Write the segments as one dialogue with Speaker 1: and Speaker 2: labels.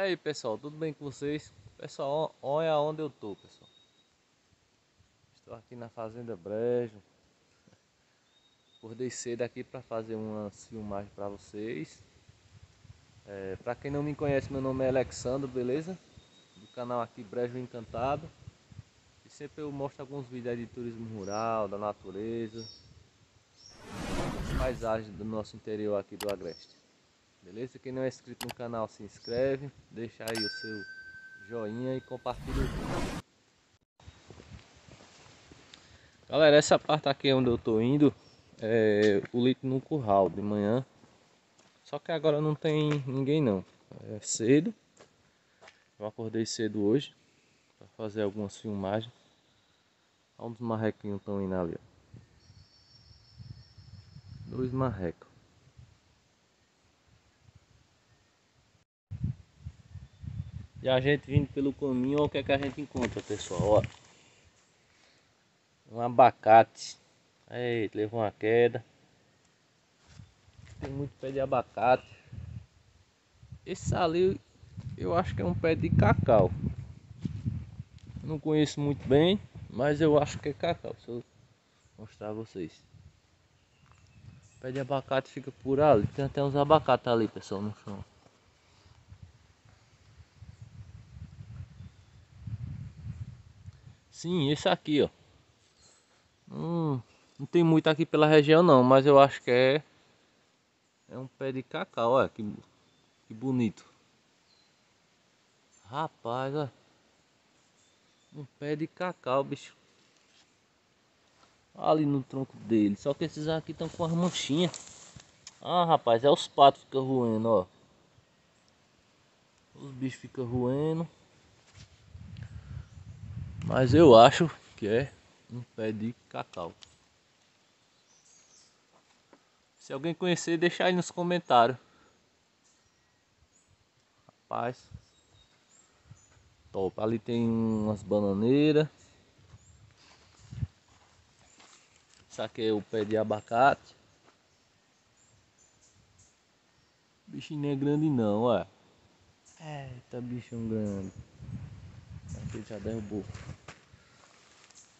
Speaker 1: aí pessoal, tudo bem com vocês? Pessoal, olha onde eu tô pessoal. Estou aqui na Fazenda Brejo. Acordei cedo aqui para fazer uma filmagem para vocês. É, Para quem não me conhece, meu nome é Alexandre, beleza? Do canal aqui Brejo Encantado. E sempre eu mostro alguns vídeos de turismo rural, da natureza. Paisagens do nosso interior aqui do Agreste Beleza? Quem não é inscrito no canal se inscreve, deixa aí o seu joinha e compartilha o vídeo. Galera, essa parte aqui onde eu tô indo é o leite no curral de manhã. Só que agora não tem ninguém não. É cedo. Eu acordei cedo hoje para fazer algumas filmagens. Olha uns marrequinhos estão indo ali. Ó. Dois marrecos. E a gente vindo pelo caminho, olha o que, é que a gente encontra, pessoal. Ó. Um abacate. Eita, levou uma queda. Tem muito pé de abacate. Esse ali eu acho que é um pé de cacau. Não conheço muito bem, mas eu acho que é cacau. Se eu mostrar a vocês. O pé de abacate fica por ali. Tem até uns abacates ali, pessoal, no chão. Sim, esse aqui, ó. Hum, não tem muito aqui pela região não, mas eu acho que é é um pé de cacau, olha que, que bonito. Rapaz, olha. Um pé de cacau, bicho. Ali no tronco dele. Só que esses aqui estão com as manchinhas. Ah, rapaz, é os patos que ficam roendo, ó. Os bichos ficam roendo. Mas eu acho que é um pé de cacau. Se alguém conhecer, deixa aí nos comentários. Rapaz. Top. Ali tem umas bananeiras. Isso aqui é o pé de abacate. Bichinho não é grande não, ó. Eita, bichão grande. Aqui já derrubou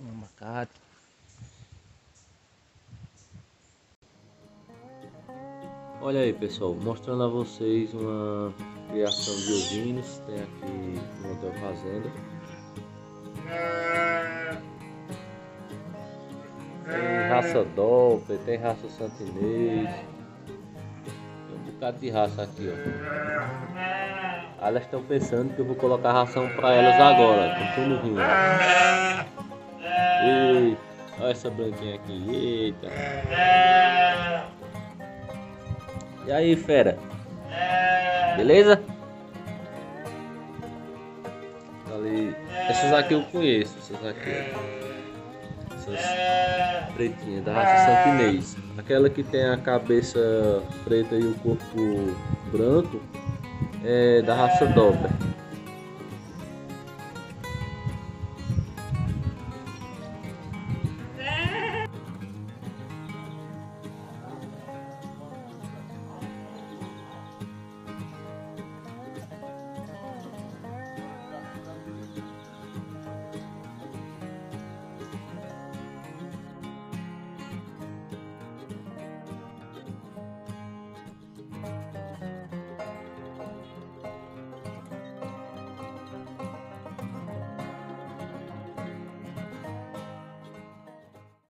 Speaker 1: um abacate. Olha aí pessoal, mostrando a vocês uma criação de ovinos, tem aqui no Hotel Fazenda. Tem raça Doppler, tem raça Santinês, tem um bocado de raça aqui ó. Elas estão pensando que eu vou colocar ração para elas agora, com tudo rindo. Eita, olha essa branquinha aqui. Eita. E aí, fera? Beleza? Ali. Essas aqui eu conheço. Essas aqui. Essas pretinhas da raça santinês. Aquela que tem a cabeça preta e o corpo branco é da raça Doppler.